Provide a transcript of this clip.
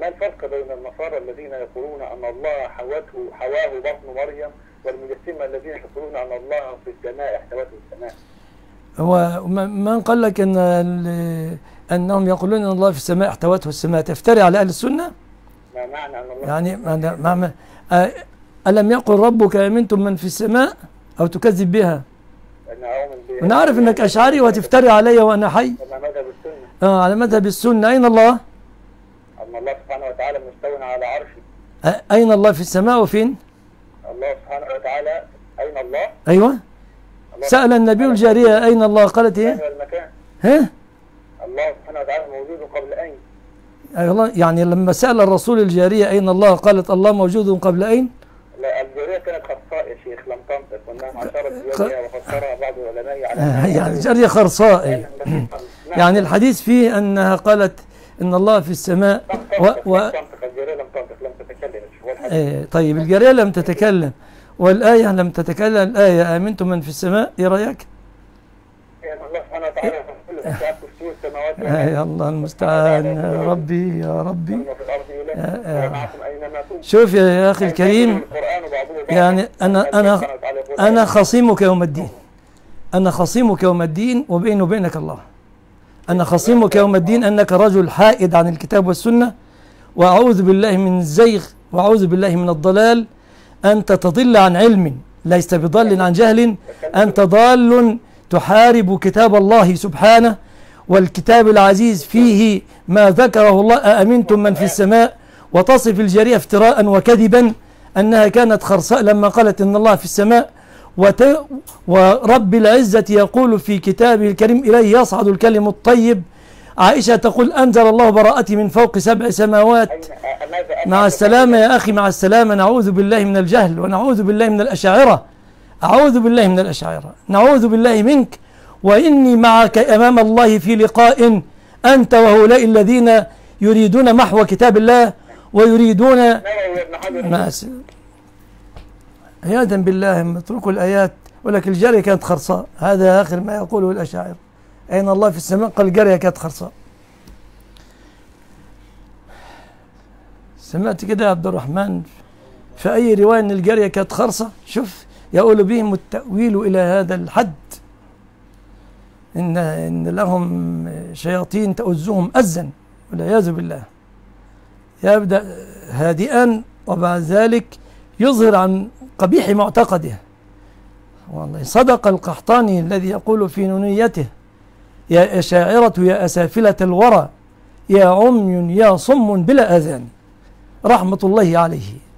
ما الفرق بين النصارى الذين يقولون أن الله حوته حواه بطن مريم والمجسمة الذين يقولون أن الله في السماء احتوته السماء؟ هو من قال لك إن ال- أنهم يقولون أن الله في السماء احتوته السماء تفتري على أهل السنة؟ ما معنى أن الله يعني ما ما ألم يقل ربك أمنتم من في السماء أو تكذب بها؟ أن أؤمن به أنا عارف إنك أشعري وتفتري علي وأنا حي. كما مذهب السنة. آه على مذهب السنة. أين الله؟ أن الله سبحانه وتعالى مستوى على عرشه. أين الله في السماء وفين؟ الله سبحانه وتعالى أين الله؟ أيوه. الله سأل النبي الجارية أين الله؟ قالت والمكان ها؟ الله سبحانه وتعالى موجود قبل أين؟ أي والله يعني لما سأل الرسول الجارية أين الله؟ قالت الله موجود قبل أين؟ لا الجارية كانت خرصاء يا شيخ لم تنطق. وإنها عشرت بيدها وفسرها بعض العلماء على آه، يعني جارية خرصاء. نعم. يعني الحديث فيه أنها قالت إن الله في السماء و, و الجارية آه، طيب الجاريه لم تتكلم. والآية لم تتكلم. الآية آمنتم من في السماء؟ السماوات آه يا الله المستعان. يا ربي يا ربي. آه، آه. شوف يا أخي الكريم. يعني وتعالى يقول أنا خصيمك يوم الدين. أنا خصيمك يوم الدين وبيني وبينك الله. أنا خصيمك يوم الدين أنك رجل حائد عن الكتاب والسنة وأعوذ بالله من الزيغ وأعوذ بالله من الضلال أنت تضل عن علم ليس بضل عن جهل أنت ضال تحارب كتاب الله سبحانه والكتاب العزيز فيه ما ذكره الله أأمنتم من في السماء؟ وتصف الجارية افتراء وكذبا أنها كانت خرصاء لما قالت إن الله في السماء. وت... ورب العزة يقول في كتابه الكريم إليه يصعد الكلم الطيب. عائشة تقول أنزل الله براءتي من فوق سبع سماوات. مع؟ السلامة يا أخي مع السلامة. نعوذ بالله من الجهل ونعوذ بالله من الأشاعرة. أعوذ بالله من الأشاعرة. نعوذ بالله منك. وإني معك أمام الله في لقاء أنت وهؤلاء الذين يريدون محو كتاب الله ويريدون ما عياذا بالله اتركوا الآيات ولكن الجارية كانت خرصاء. هذا آخر ما يقوله الأشاعرة أين الله في السماء؟ قال الجارية كانت خرصاء. سمعت كده يا عبد الرحمن؟ في أي رواية أن الجارية كانت خرصة شوف يقول بهم التأويل إلى هذا الحد. إن إن لهم شياطين تؤزهم أزا والعياذ بالله. يبدأ هادئا وبعد ذلك يظهر عن قبيح معتقده. والله صدق القحطاني الذي يقول في نونيته يا أشاعرة يا أسافلة الورى يا عمي يا صم بلا أذان. رحمة الله عليه.